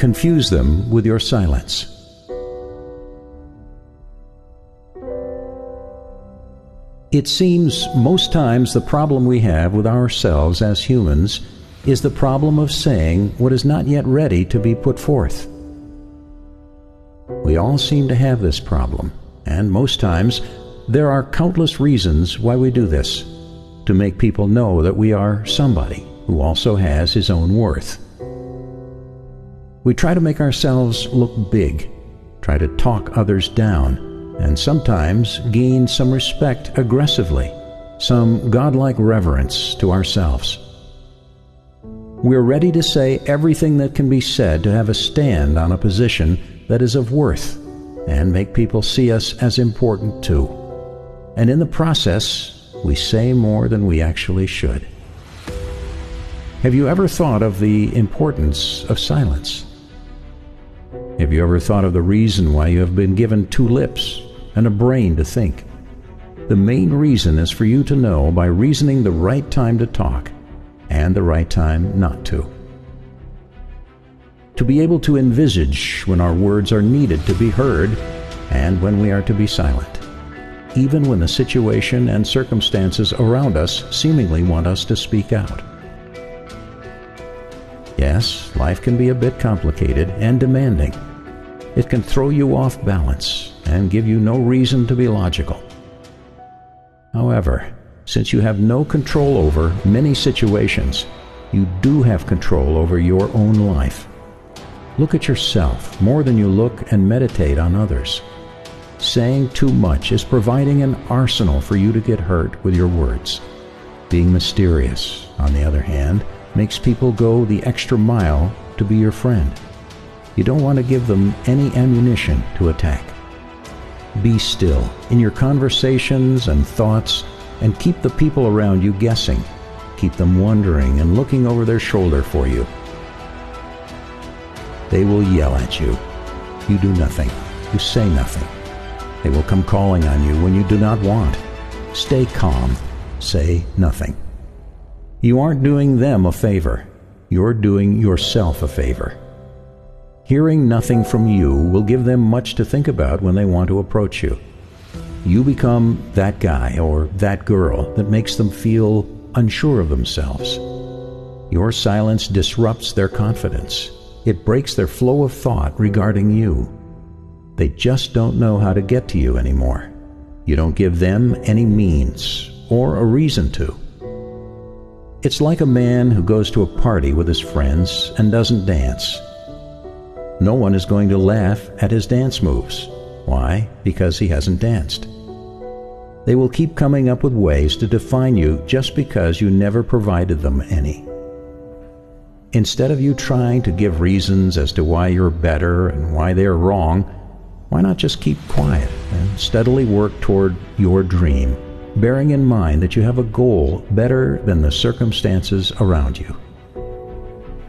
confuse them with your silence. It seems most times the problem we have with ourselves as humans is the problem of saying what is not yet ready to be put forth. We all seem to have this problem, and most times there are countless reasons why we do this to make people know that we are somebody who also has his own worth. We try to make ourselves look big, try to talk others down and sometimes gain some respect aggressively, some godlike reverence to ourselves. We're ready to say everything that can be said to have a stand on a position that is of worth and make people see us as important too. And in the process, we say more than we actually should. Have you ever thought of the importance of silence? Have you ever thought of the reason why you have been given two lips and a brain to think. The main reason is for you to know by reasoning the right time to talk and the right time not to. To be able to envisage when our words are needed to be heard and when we are to be silent, even when the situation and circumstances around us seemingly want us to speak out. Yes, life can be a bit complicated and demanding. It can throw you off balance and give you no reason to be logical. However, since you have no control over many situations, you do have control over your own life. Look at yourself more than you look and meditate on others. Saying too much is providing an arsenal for you to get hurt with your words. Being mysterious, on the other hand, makes people go the extra mile to be your friend. You don't want to give them any ammunition to attack. Be still in your conversations and thoughts and keep the people around you guessing. Keep them wondering and looking over their shoulder for you. They will yell at you. You do nothing. You say nothing. They will come calling on you when you do not want. Stay calm. Say nothing. You aren't doing them a favor. You're doing yourself a favor. Hearing nothing from you will give them much to think about when they want to approach you. You become that guy or that girl that makes them feel unsure of themselves. Your silence disrupts their confidence. It breaks their flow of thought regarding you. They just don't know how to get to you anymore. You don't give them any means or a reason to. It's like a man who goes to a party with his friends and doesn't dance no one is going to laugh at his dance moves. Why? Because he hasn't danced. They will keep coming up with ways to define you just because you never provided them any. Instead of you trying to give reasons as to why you're better and why they're wrong, why not just keep quiet and steadily work toward your dream, bearing in mind that you have a goal better than the circumstances around you?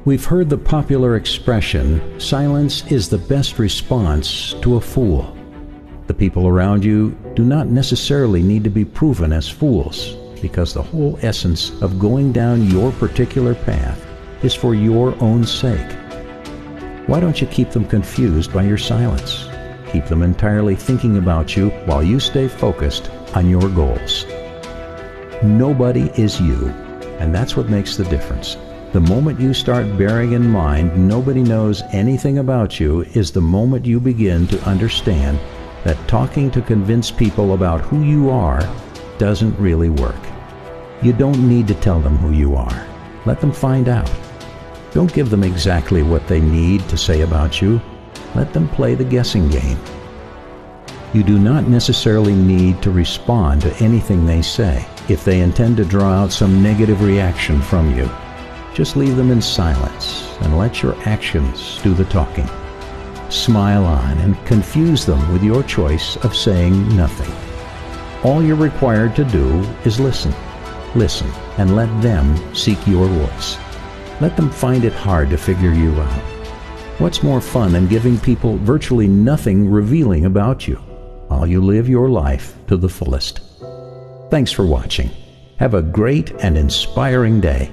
We've heard the popular expression, silence is the best response to a fool. The people around you do not necessarily need to be proven as fools, because the whole essence of going down your particular path is for your own sake. Why don't you keep them confused by your silence? Keep them entirely thinking about you while you stay focused on your goals. Nobody is you, and that's what makes the difference. The moment you start bearing in mind nobody knows anything about you is the moment you begin to understand that talking to convince people about who you are doesn't really work. You don't need to tell them who you are. Let them find out. Don't give them exactly what they need to say about you. Let them play the guessing game. You do not necessarily need to respond to anything they say if they intend to draw out some negative reaction from you. Just leave them in silence and let your actions do the talking. Smile on and confuse them with your choice of saying nothing. All you're required to do is listen. Listen and let them seek your voice. Let them find it hard to figure you out. What's more fun than giving people virtually nothing revealing about you while you live your life to the fullest? Thanks for watching. Have a great and inspiring day.